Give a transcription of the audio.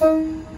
嗯。